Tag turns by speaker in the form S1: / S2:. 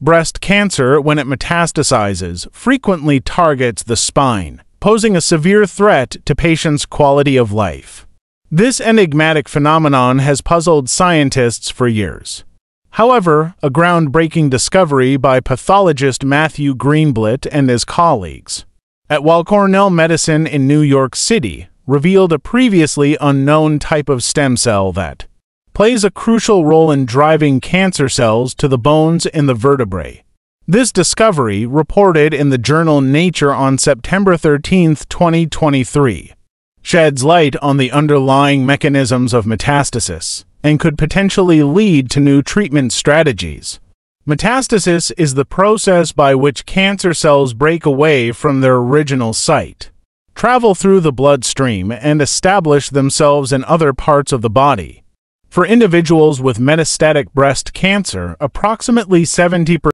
S1: Breast cancer, when it metastasizes, frequently targets the spine, posing a severe threat to patients' quality of life. This enigmatic phenomenon has puzzled scientists for years. However, a groundbreaking discovery by pathologist Matthew Greenblatt and his colleagues at Weill Cornell Medicine in New York City revealed a previously unknown type of stem cell that plays a crucial role in driving cancer cells to the bones in the vertebrae. This discovery, reported in the journal Nature on September 13, 2023, sheds light on the underlying mechanisms of metastasis and could potentially lead to new treatment strategies. Metastasis is the process by which cancer cells break away from their original site, travel through the bloodstream, and establish themselves in other parts of the body. For individuals with metastatic breast cancer, approximately 70%